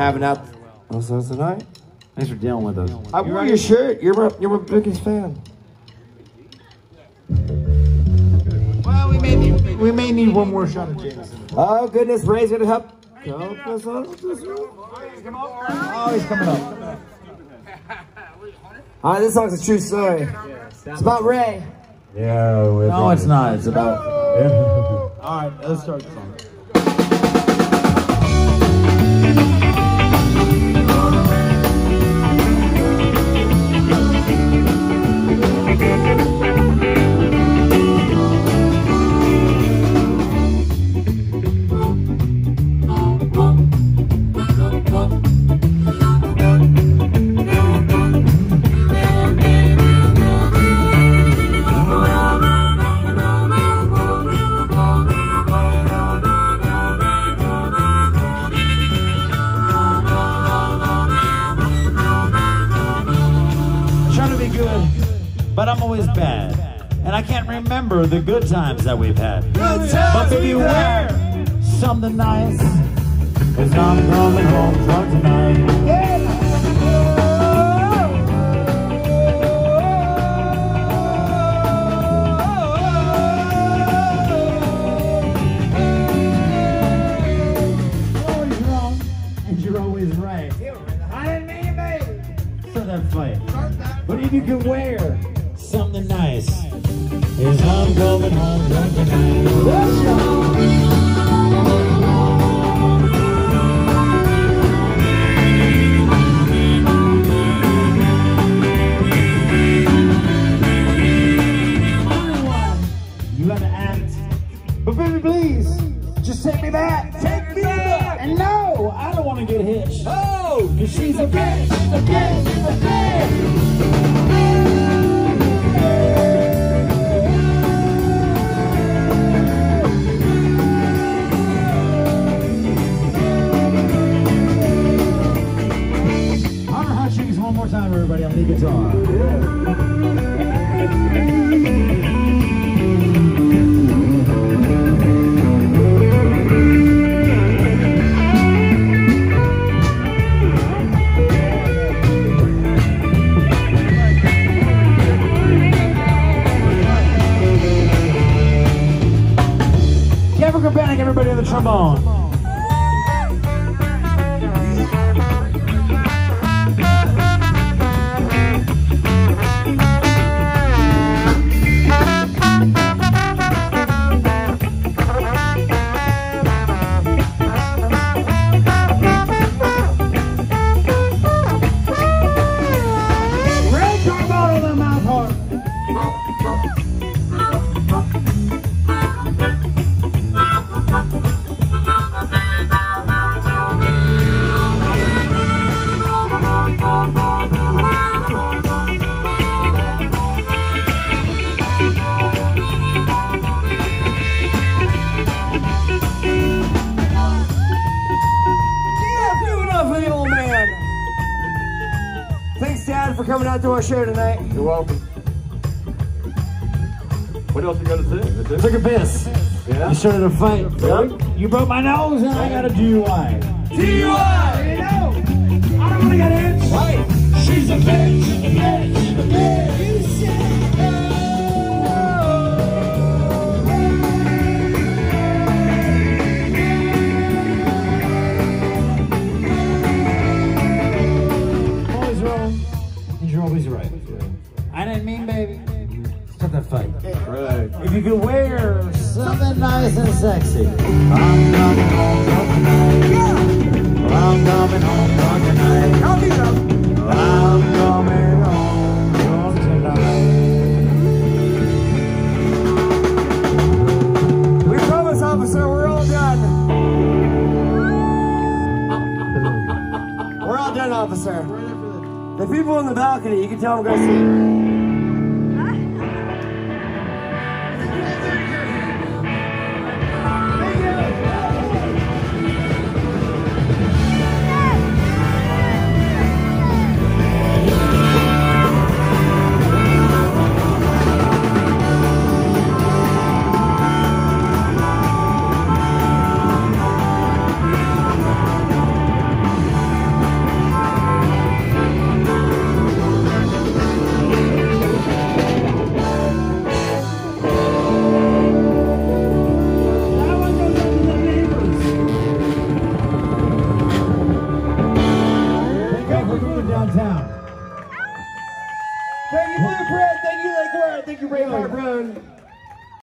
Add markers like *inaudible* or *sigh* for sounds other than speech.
having out. Oh, so tonight? Thanks for dealing with us. I wore your shirt. You're my, you're my biggest fan. Well, we may need, we may need one more shot of Jameson. Oh goodness, Ray's gonna help. help us out. Oh, he's coming up. *laughs* All right, this song's a true story. It's about Ray. Yeah. No, it's not. It's about. *laughs* All right, let's start the song. I'm always bad. And I can't remember the good times that we've had. but baby, wear something nice. Cause I'm coming home drunk tonight. You're always wrong, and you're always right. I didn't mean it, baby. So that fight. But if you can wear something nice, is I'm going home drunk tonight. You gotta act. But baby, please, just take me back. Take me back. And no, I don't want to get hitched. Oh, cause she's a bitch, a bitch, a bitch. Everybody, on the guitar. Everybody on the trombone. Thanks, Dad, for coming out to our show tonight. You're welcome. What else you got to say? That's? Took a piss. Yeah? You started a fight. Really? You broke my nose and I got a DUI. DUI! You know, I don't want to get hit. Right. She's a bitch, a bitch, a bitch. Always you're always right. I didn't mean, baby. Stop that fight. Right. If you could wear something nice and sexy, people in the balcony, you can tell them go see. Thank you, Blueprint. Thank you, Lake Warren. Thank you, Ray Run.